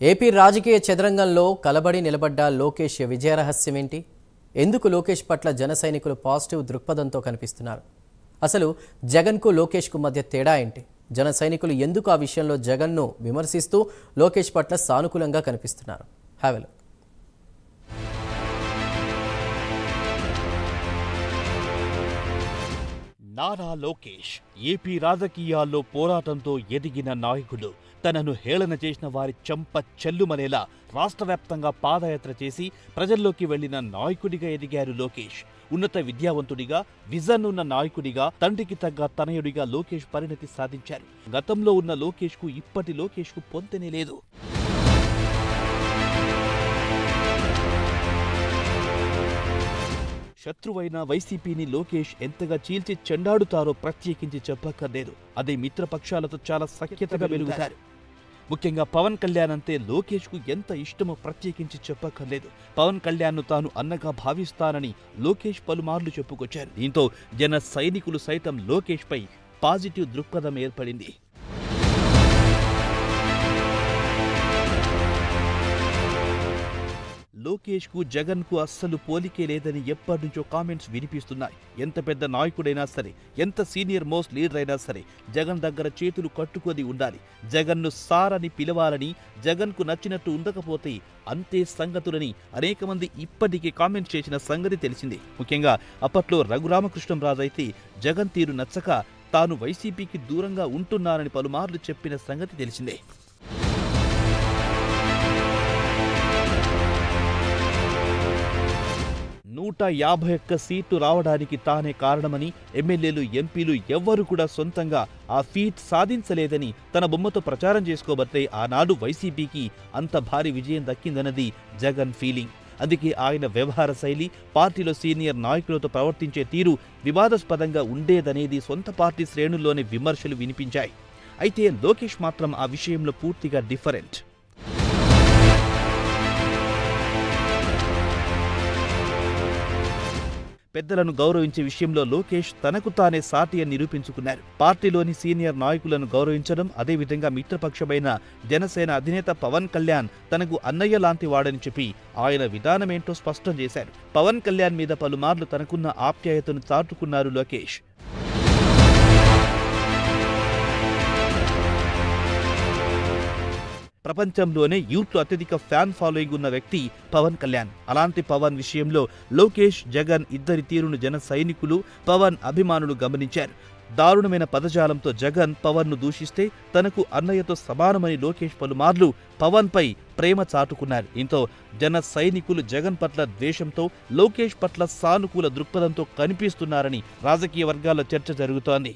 AP రాజకీయ చదరంగంలో కలబడి నిలబడ్డ లోకేష్ విజయ రహస్యం ఏంటి? ఎందుకు లోకేష్ పట్ల జన సైనికులు పాజిటివ్ దృక్పథంతో కనిపిస్తున్నారు? అసలు జగన్కు లోకేష్కు మధ్య తేడా ఏంటి? జన సైనికులు ఎందుకు ఆ విషయంలో జగన్ను విమర్శిస్తూ లోకేష్ పట్ల సానుకూలంగా కనిపిస్తున్నారు? హ్యావెలో నారా లోకేష్ ఏపీ రాజకీయాల్లో పోరాటంతో ఎదిగిన నాయకుడు. తనను హేళన చేసిన వారి చెంప చెల్లుమనేలా రాష్ట్ర వ్యాప్తంగా పాదయాత్ర చేసి ప్రజల్లోకి వెళ్ళిన నాయకుడిగా ఎదిగారు లోకేష్. ఉన్నత విద్యావంతుడిగా విజన్ ఉన్న నాయకుడిగా తండ్రికి తగ్గ తనయుడిగా లోకేష్ పరిణతి సాధించారు. గతంలో ఉన్న లోకేష్కు ఇప్పటి లోకేష్కు పొంతనే లేదు. శత్రువైన వైసీపీని లోకేష్ ఎంతగా చీల్చి చెండాడుతారో ప్రత్యేకించి చెప్పక్కర్లేదు. అదే మిత్రపక్షాలతో చాలా సఖ్యతగా వెలుగుతారు ముఖ్యంగా పవన్ కళ్యాణ్ అంటే లోకేష్కు ఎంత ఇష్టమో ప్రత్యేకించి చెప్పక్కర్లేదు. పవన్ కళ్యాణ్ను తాను అన్నగా భావిస్తానని లోకేష్ పలుమార్లు చెప్పుకొచ్చారు. దీంతో జన సైనికులు సైతం లోకేష్ పై పాజిటివ్ దృక్పథం ఏర్పడింది. లోకేష్కు జగన్కు అస్సలు పోలికే లేదని ఎప్పటి నుంచో కామెంట్స్ వినిపిస్తున్నాయి. ఎంత పెద్ద నాయకుడైనా సరే ఎంత సీనియర్ మోస్ట్ లీడర్ అయినా సరే జగన్ దగ్గర చేతులు కట్టుకొని ఉండాలి. జగన్ను సార్ అని పిలవాలని జగన్కు నచ్చినట్టు ఉండకపోతే అంతే సంగతులని అనేక మంది ఇప్పటికే కామెంట్స్ చేసిన సంగతి తెలిసిందే. ముఖ్యంగా అప్పట్లో రఘురామకృష్ణంరాజు అయితే జగన్ తీరు నచ్చక తాను వైసీపీకి దూరంగా ఉంటున్నానని పలుమార్లు చెప్పిన సంగతి తెలిసిందే. నూట యాభై ఒక్క సీట్లు రావడానికి తానే కారణమని ఎమ్మెల్యేలు ఎంపీలు ఎవ్వరూ కూడా సొంతంగా ఆ ఫీట్ సాధించలేదని తన బొమ్మతో ప్రచారం చేసుకోబట్టే ఆనాడు వైసీపీకి అంత భారీ విజయం దక్కిందన్నది జగన్ ఫీలింగ్. అందుకే ఆయన వ్యవహార శైలి పార్టీలో సీనియర్ నాయకులతో ప్రవర్తించే తీరు వివాదాస్పదంగా ఉండేదనేది సొంత పార్టీ శ్రేణుల్లోనే విమర్శలు వినిపించాయి. అయితే లోకేష్ మాత్రం ఆ విషయంలో పూర్తిగా డిఫరెంట్. పెద్దలను గౌరవించే విషయంలో లోకేష్ తనకు తానే సాటి అని నిరూపించుకున్నారు. పార్టీలోని సీనియర్ నాయకులను గౌరవించడం అదేవిధంగా మిత్రపక్షమైన జనసేన అధినేత పవన్ కళ్యాణ్ తనకు అన్నయ్య లాంటి వాడని చెప్పి ఆయన విధానమేంటో స్పష్టం చేశారు. పవన్ కళ్యాణ్ మీద పలుమార్లు తనకున్న ఆప్యాయతను చాటుకున్నారు లోకేష్. ప్రపంచంలోనే యూత్ అత్యధిక ఫ్యాన్ ఫాలోయింగ్ ఉన్న వ్యక్తి పవన్ కళ్యాణ్. అలాంటి పవన్ విషయంలో లోకేష్ జగన్ ఇద్దరి తీరును జన సైనికులు పవన్ అభిమానులు గమనించారు. దారుణమైన పదజాలంతో జగన్ పవన్ను దూషిస్తే తనకు అన్నయ్యతో సమానమని లోకేష్ పలుమార్లు పవన్ పై ప్రేమ చాటుకున్నారు. దీంతో జన సైనికులు జగన్ పట్ల ద్వేషంతో లోకేష్ పట్ల సానుకూల దృక్పథంతో కనిపిస్తున్నారని రాజకీయ వర్గాల్లో చర్చ జరుగుతోంది.